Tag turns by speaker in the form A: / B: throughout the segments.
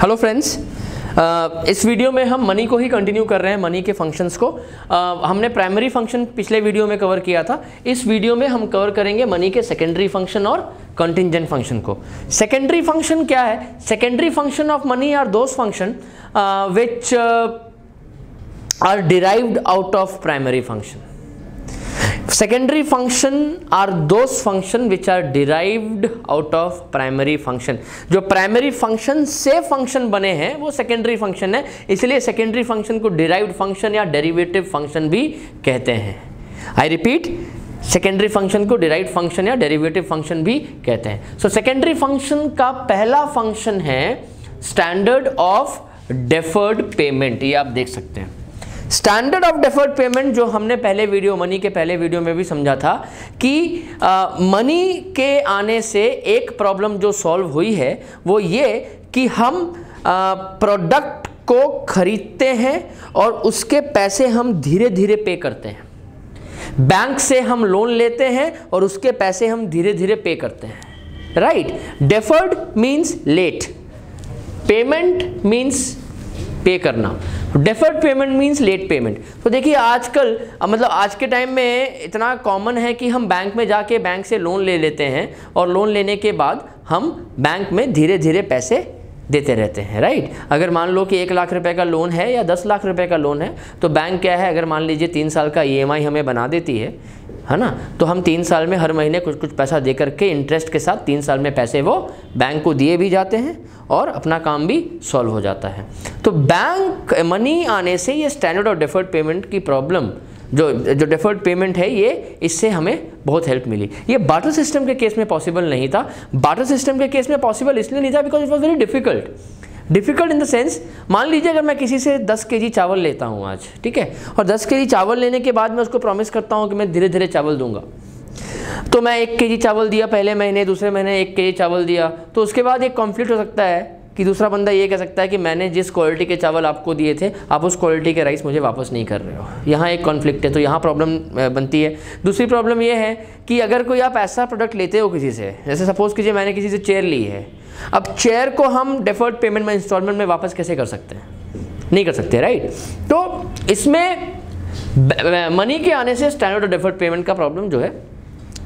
A: Hello friends इस video में हम मनी को ही कंटिन्यू कर रहे हैं मनी के फ़ंक्शंस को. Uh, हमने प्राइमरी फ़ंक्शन पिछले वीडियो में कवर किया था. इस वीडियो में हम कवर करेंगे मनी के सेकेंडरी फ़ंक्शन और कंटिजेंट फ़ंक्शन को. सेकेंडरी फ़ंक्शन क्या है? Secondary function of money are those function which are derived out of primary function secondary function are those function which are derived out of primary function जो primary function से function बने हैं, वो secondary function है, इसलिए secondary function को derived function या derivative function भी कहते हैं। आई रिपीट सेकेंडरी फ़ंक्शन को डिराइव फ़ंक्शन या डेरिवेटिव फ़ंक्शन भी कहते हैं। सो सेकेंडरी फ़ंक्शन का पहला फ़ंक्शन है स्टैंडर्ड ऑफ़ डेफर्ड पेमेंट ये आप देख सकते हैं। स्टैंडर्ड ऑफ़ डेफर्ड पेमेंट जो हमने पहले वीडियो मनी के पहले वीडियो में भी समझा था कि मनी के आने से एक प्रॉब्लम जो सॉल्व हुई है, वो ये कि हम प्रोडक्ट को खरीदते हैं और उसके पैसे हम धीरे धीरे पे करते हैं। बैंक से हम लोन लेते हैं और उसके पैसे हम धीरे धीरे पे करते हैं। Right deferred means late payment means pay करना। Deferred payment means late payment तो देखिए आजकल मतलब आज के टाइम में इतना कॉमन है कि हम बैंक में जाके बैंक से लोन ले लेते हैं और लोन लेने के बाद हम बैंक में धीरे धीरे पैसे देते रहते हैं राइट अगर मान लो कि एक लाख रुपए का लोन है या दस लाख रुपए का लोन है तो बैंक क्या है? अगर मान लीजिए तीन साल का ईएमआई हमें बना देती है है ना? तो हम तीन साल में हर महीने कुछ कुछ पैसा दे करके इंटरेस्ट के साथ तीन साल में पैसे वो बैंक को दिए भी जाते हैं और अपना काम भी सॉल्व हो जाता है। तो बैंक मनी आने से ये स्टैंडर्ड और डेफर्ड पेमेंट की प्रॉब्लम जो जो डेफर्ड पेमेंट है ये, इससे हमें बहुत हेल्प मिली। ये बाटर सिस्टम के केस में पॉसिबल नहीं था। बाटर सिस्टम के केस में पॉसिबल इसलिए नहीं था because it was very difficult difficult in the sense मान लीजिए अगर मैं किसी से 10 के चावल लेता हूँ आज, ठीक है? और 10 के चावल लेने के बाद मैं उसको प्रॉमिस करता हूँ कि मैं धीरे धीरे चावल दूँगा। तो मैं एक के चावल दिया पहले महीने, दूसरे महीने एक के चावल दिया तो उसके बाद एक कॉन्फ्लिक्ट हो सकता है कि दूसरा बंदा ये कह सकता है कि मैंने जिस क्वालिटी के चावल आपको दिए थे, आप उस क्वालिटी के राइस मुझे वापस नहीं कर रहे हो। यहाँ एक कॉन्फ्लिक्ट है तो यहाँ प्रॉब्लम बनती है। दूसरी प्रॉब्लम ये है कि अगर कोई आप ऐसा प्रोडक्ट लेते हो किसी से, जैसे सपोज़ कीजिए मैंने किसी से चेयर ली है, अब चेयर को हम डेफर्ड पेमेंट में इंस्टॉलमेंट में वापस कैसे कर सकते हैं? नहीं कर सकते राइट तो इसमें मनी के आने से स्टैंडर्ड और डेफर्ड पेमेंट का प्रॉब्लम जो है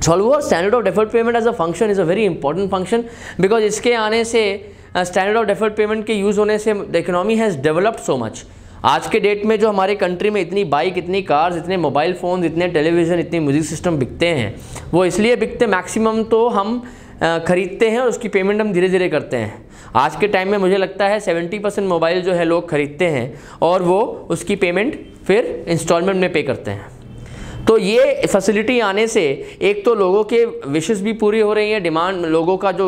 A: सॉल्व हुआ। Standard of deferred payment as a function is a very important function because इसके आने से स्टैंडर्ड ऑफ़ डेफर्ड पेमेंट के यूज़ होने से the economy has developed so much आज के डेट में जो हमारे कंट्री में इतनी बाइक इतनी कार्स इतने मोबाइल फ़ोन इतने टेलीविज़न इतने म्यूज़िक सिस्टम बिकते हैं, वो इसलिए बिकते मैक्सिमम तो हम ख़रीदते हैं और उसकी पेमेंट हम धीरे धीरे करते हैं. आज के टाइम में मुझे लगता है 70 परसेंट मोबाइल जो है लोग ख़रीदते हैं और वो उसकी पेमेंट फिर इंस्टॉलमेंट में पे करते हैं. तो ये फैसिलिटी आने से एक तो लोगों के विशेष भी पूरी हो रही हैं डिमांड लोगों का जो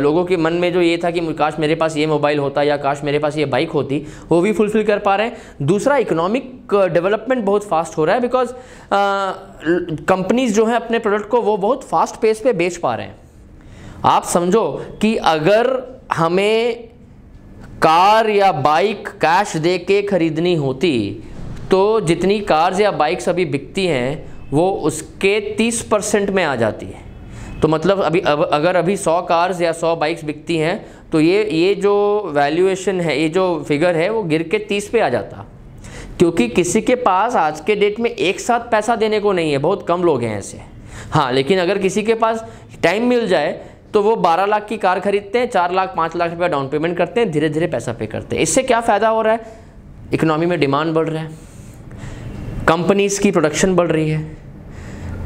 A: लोगों के मन में जो ये था कि काश मेरे पास ये मोबाइल होता या काश मेरे पास ये बाइक होती, वो भी फुलफ़िल कर पा रहे हैं। दूसरा इकोनॉमिक डेवलपमेंट बहुत फास्ट हो रहा है बिकॉज़ कंपनीज़ जो हैं अपने प्रोडक्ट को वो बहुत फास्ट पेस पे बेच पा रहे हैं। आप समझो कि अगर हमें कार या बाइक कैश दे के ख़रीदनी होती तो जितनी कार्स या बाइक्स अभी बिकती हैं, वो उसके 30 परसेंट में आ जाती है। तो मतलब अभी, अब अगर अभी 100 कार्स या 100 बाइक्स बिकती हैं तो ये ये जो वैल्यूएशन है, ये जो फिगर है, वो गिर के 30 पे आ जाता। क्योंकि किसी के पास आज के डेट में एक साथ पैसा देने को नहीं है, बहुत कम लोग हैं ऐसे। हाँ लेकिन अगर किसी के पास टाइम मिल जाए तो वो 12 लाख की कार खरीदते हैं, चार लाख, पाँच लाख रुपया डाउन पेमेंट करते हैं धीरे धीरे पैसा पे करते हैं। इससे क्या फ़ायदा हो रहा है? इकोनॉमी में डिमांड बढ़ रहा है। कंपनीज़ की प्रोडक्शन बढ़ रही है।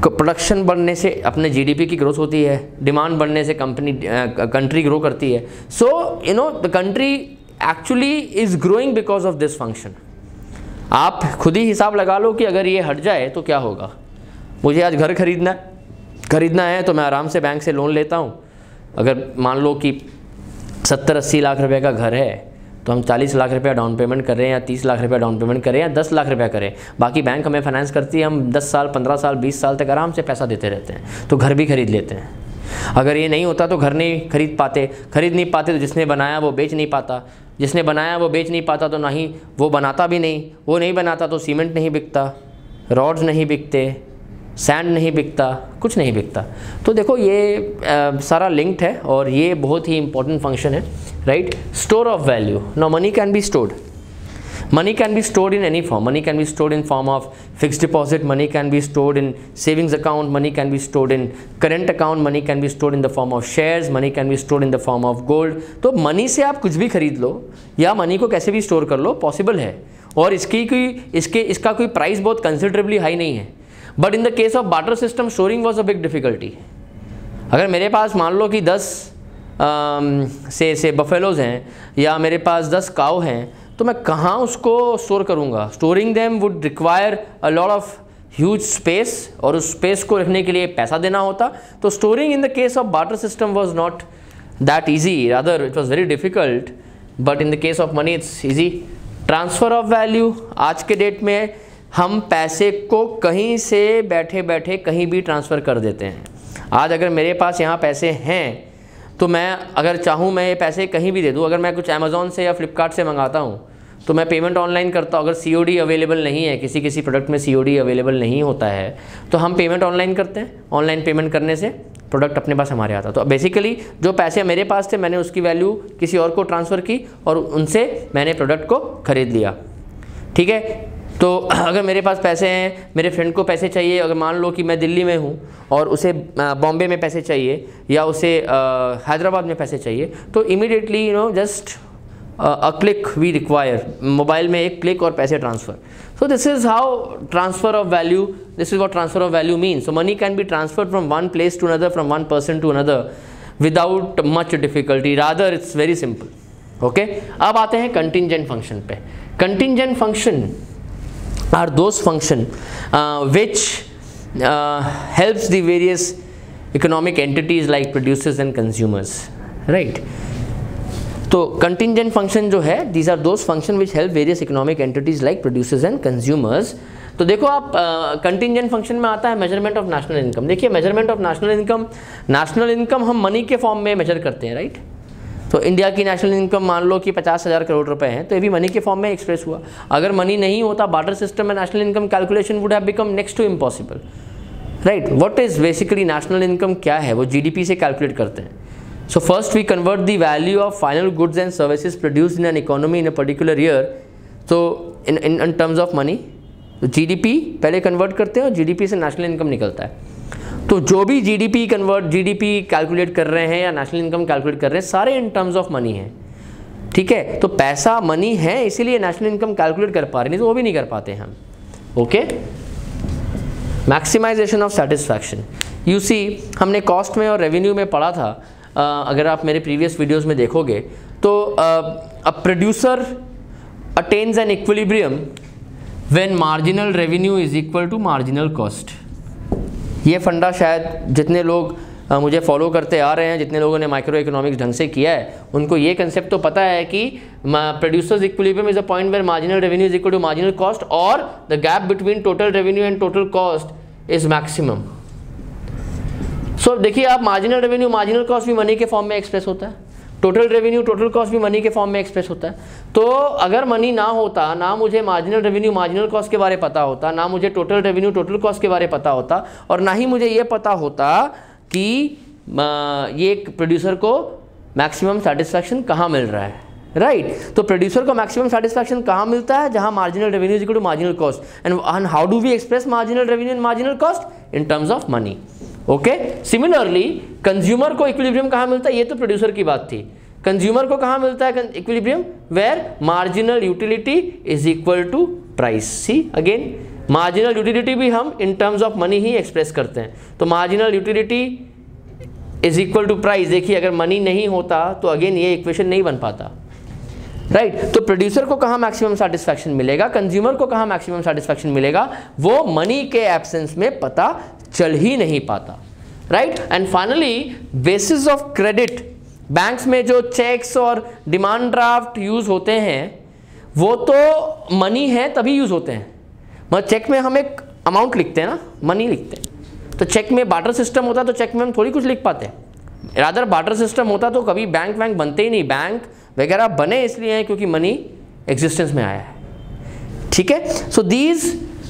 A: प्रोडक्शन बढ़ने से अपने जीडीपी की ग्रोथ होती है। डिमांड बढ़ने से कंपनी कंट्री ग्रो करती है। So you know the country actually is growing because of this function आप खुद ही हिसाब लगा लो कि अगर ये हट जाए तो क्या होगा? मुझे आज घर खरीदना खरीदना है तो मैं आराम से बैंक से लोन लेता हूँ। अगर मान लो कि सत्तर अस्सी लाख रुपए का घर है तो हम 40 लाख रुपया डाउन पेमेंट कर रहे हैं या 30 लाख रुपया डाउन पेमेंट करें या 10 लाख रुपया करें। बाकी बैंक हमें फाइनेंस करती है, हम 10 साल 15 साल 20 साल तक आराम से पैसा देते रहते हैं तो घर भी खरीद लेते हैं। अगर ये नहीं होता तो घर नहीं खरीद पाते। खरीद नहीं पाते तो जिसने बनाया वो बेच नहीं पाता। जिसने बनाया वो बेच नहीं पाता तो ना ही वो बनाता भी नहीं। वो नहीं बनाता तो सीमेंट नहीं बिकता रॉड्स नहीं बिकते। सैंड नहीं बिकता कुछ नहीं बिकता। तो देखो ये आ, सारा लिंक्ड है और ये बहुत ही इंपॉर्टेंट फ़ंक्शन है right store of value no money can be stored money can be stored in any form money can be stored in form of fix deposit money can be stored in savings account money can be stored in current account money can be stored in the form of shares money can be stored in the form of gold तो money से आप कुछ भी खरीद लो या money को कैसे भी स्टोर कर लो पॉसिबल है। और इसकी कोई इसके इसका कोई प्राइस बहुत कंसिडरेबली हाई नहीं है। But in the case of barter system storing was a big difficulty अगर मेरे पास मान लो कि 10 से से बफेलोज हैं, या मेरे पास 10 काव हैं तो मैं कहाँ उसको स्टोर करूँगा? Storing them would require a lot of huge space और उस स्पेस को रखने के लिए पैसा देना होता। तो storing in the case of barter system was not that easy rather it was very difficult but in the case of money it's easy transfer of value आज के डेट में हम पैसे को कहीं से बैठे बैठे कहीं भी ट्रांसफ़र कर देते हैं। आज अगर मेरे पास यहाँ पैसे हैं तो मैं अगर चाहूँ मैं ये पैसे कहीं भी दे दूँ, अगर मैं कुछ अमेज़ोन से या फ्लिपकार्ट से मंगाता हूँ तो मैं पेमेंट ऑनलाइन करता हूँ। अगर COD अवेलेबल नहीं है, किसी किसी प्रोडक्ट में COD अवेलेबल नहीं होता है तो हम पेमेंट ऑनलाइन करते हैं। ऑनलाइन पेमेंट करने से प्रोडक्ट अपने पास हमारे आता तो बेसिकली जो पैसे मेरे पास थे, मैंने उसकी वैल्यू किसी और को ट्रांसफ़र की और उनसे मैंने प्रोडक्ट को ख़रीद लिया। ठीक है? तो अगर मेरे पास पैसे हैं, मेरे फ्रेंड को पैसे चाहिए, अगर मान लो कि मैं दिल्ली में हूँ और उसे बॉम्बे में पैसे चाहिए या उसे हैदराबाद में पैसे चाहिए तो immediately you know just a click we require mobile में एक क्लिक और पैसे transfer so this is how transfer of value this is what transfer of value mean so money can be transfer from one place to another from one person to another without much difficulty rather it's very simple okay अब आते हैं contingent function पे. Contingent function are those function which helps the various economic entities like producers and consumers right तो contingent function जो है these are those function which help various economic entities like producers and consumers तो देखो आप contingent uh, function में आता है measurement of national income देखिए measurement of national income national income हम मनी के फॉर्म में मेजर करते हैं राइट तो इंडिया की नेशनल इनकम मान लो कि पचास हज़ार करोड़ रुपए हैं तो ये भी मनी के फॉर्म में एक्सप्रेस हुआ। अगर मनी नहीं होता बार्टर सिस्टम में national income calculation would have become next to impossible right what is basically national income क्या है? वो जीडीपी से कैलकुलेट करते हैं। So first we convert the value of final goods and services produced in an economy in a particular year. So in terms of money, तो GDP पहले convert करते हैं और जीडीपी से नेशनल इनकम निकलता है। तो जो भी जीडीपी कन्वर्ट जीडीपी कैलकुलेट कर रहे हैं या नेशनल इनकम कैलकुलेट कर रहे हैं सारे इन टर्म्स ऑफ़ मनी है। ठीक है? तो पैसा मनी है इसीलिए नेशनल इनकम कैलकुलेट कर पा रहे नहीं तो वो भी नहीं कर पाते हम। Okay maximization of satisfaction you see हमने कॉस्ट में और रेवेन्यू में पढ़ा था। आ, अगर आप मेरे प्रीवियस वीडियोस में देखोगे तो a producer attains an equilibrium when marginal revenue is equal to marginal cost ये फंडा शायद जितने लोग मुझे फॉलो करते आ रहे हैं, जितने लोगों ने माइक्रो इकोनॉमिक्स ढंग से किया है, उनको ये कंसेप्ट तो पता है कि producers equilibrium is a point where marginal revenue is equal to marginal cost और the gap between total revenue and total cost is maximum so देखिए आप मार्जिनल रेवेन्यू मार्जिनल कॉस्ट भी मनी के फॉर्म में एक्सप्रेस होता है। Total revenue total cost भी money के फॉर्म में एक्सप्रेस होता है। तो अगर मनी ना होता, ना मुझे मार्जिनल रेवेन्यू मार्जिनल कॉस्ट के बारे पता होता, ना मुझे टोटल रेवेन्यू टोटल कॉस्ट के बारे पता होता, और ना ही मुझे ये पता होता कि ये एक प्रोड्यूसर को मैक्सिमम सेटिस्फैक्शन कहाँ मिल रहा है राइट right. तो प्रोड्यूसर को मैक्सिमम सेटिस्फैक्शन कहाँ मिलता है? जहाँ marginal revenue is to marginal cost and how do we express marginal revenue and marginal cost in terms of money okay similarly consumer को इक्विलिब्रियम कहाँ मिलता है? ये तो प्रोड्यूसर की बात थी। कंज्यूमर को कहाँ मिलता है equilibrium where marginal utility is equal to price see again marginal utility भी हम इन टर्म्स ऑफ़ मनी ही एक्सप्रेस करते हैं। तो marginal utility is equal to price देखिए, अगर मनी नहीं होता तो अगेन ये इक्वेशन नहीं बन पाता। Right right? तो प्रोड्यूसर को कहाँ मैक्सिमम सेटिस्फैक्शन मिलेगा? कंज्यूमर को कहाँ मैक्सिमम सेटिस्फैक्शन मिलेगा? वो मनी के एब्सेंस में पता चल ही नहीं पाता right and finally basis of credit banks में जो चेक्स और डिमांड ड्राफ्ट यूज़ होते हैं, वो तो मनी है तभी यूज़ होते हैं। मतलब चेक में हम एक अमाउंट लिखते हैं ना मनी लिखते हैं। तो चेक में बाटर सिस्टम होता तो चेक में हम थोड़ी कुछ लिख पाते हैं। रादर बाटर सिस्टम होता तो कभी बैंक वैंक बनते ही नहीं। बैंक वगैरह बने इसलिए हैं क्योंकि मनी एग्जिस्टेंस में आया है। ठीक है? So these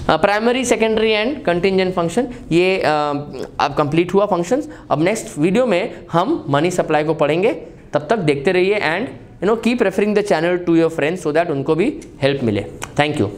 A: primary secondary and contingent function ये uh, अब कंप्लीट हुआ फ़ंक्शंस अब नेक्स्ट वीडियो में हम मनी सप्लाई को पढ़ेंगे. तब तक देखते रहिए and you know keep referring the channel to your friends so that उनको भी हेल्प मिले. Thank you